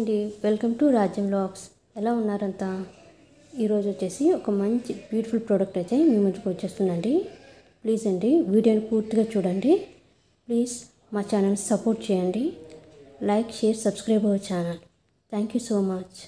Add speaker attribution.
Speaker 1: అండి. Welcome to రాజ్యం లాక్స్. ఎలా ఉన్నారంతా? ఈరోజు వచ్చేసి ఒక మంచి బ్యూటిఫుల్ ప్రోడక్ట్ అయితే మీ ముందుకు వచ్చేస్తుందండి. ప్లీజ్ అండి వీడియోని పూర్తిగా చూడండి. ప్లీజ్ మా ఛానల్ సపోర్ట్ చేయండి. Like share subscribe our channel. Thank you so much.